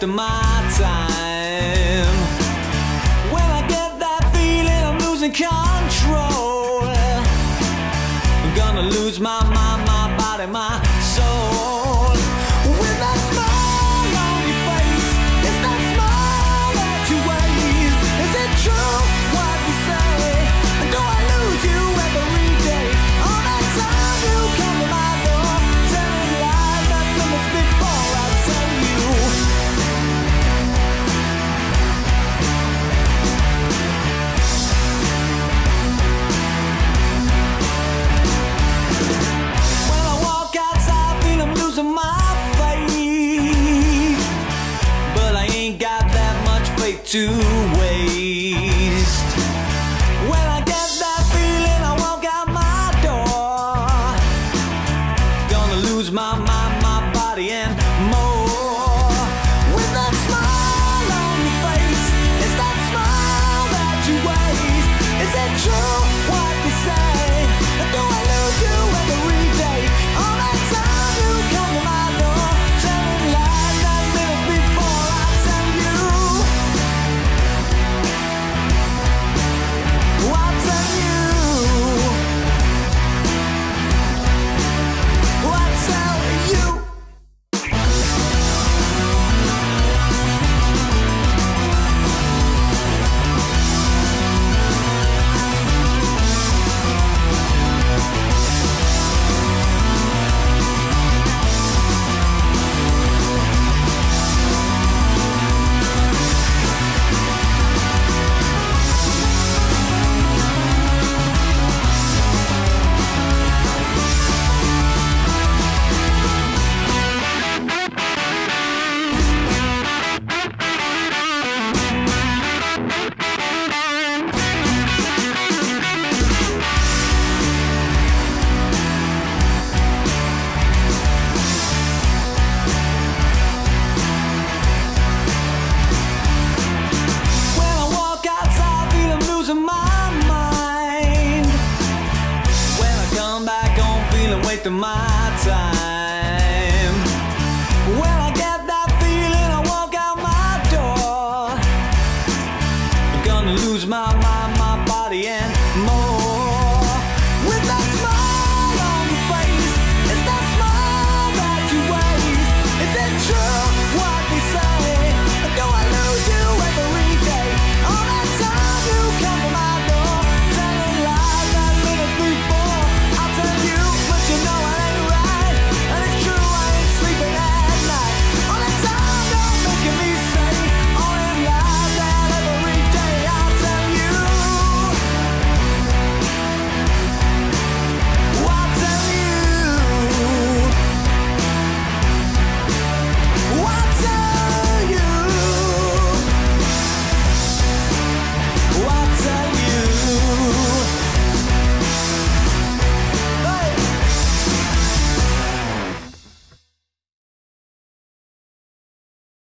waste of my time. When I get that feeling I'm losing control, I'm gonna lose my mind, my body, my to waste. taking my time.